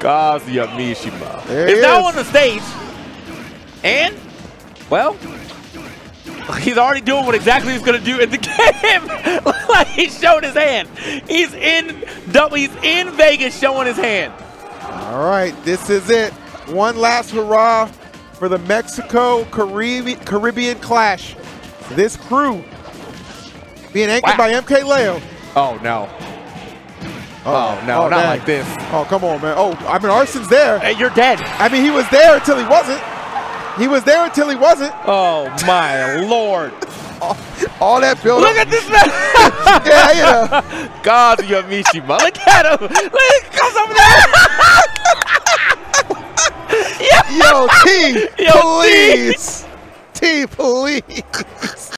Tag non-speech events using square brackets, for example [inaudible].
Kazuya Mishima There is now on the stage. And, well, he's already doing what exactly he's going to do in the [laughs] game. [laughs] like he's showing his hand. He's in. He's in Vegas showing his hand. All right, this is it. One last hurrah for the Mexico Caribbean, Caribbean Clash. This crew being anchored Wow. by MK Leo. Oh no. Oh, oh, no, oh, not man. like this. Oh, come on, man. Oh, I mean, Arson's there. Hey, you're dead. I mean, he was there until he wasn't. He was there until he wasn't. Oh my lord. [laughs] All that build Look at this man. [laughs] Yeah, yeah. God, Kazuya Mishima. Look at him. Look, comes over there. [laughs] Yo, Tea, Yo, Tea. please. Tea, please.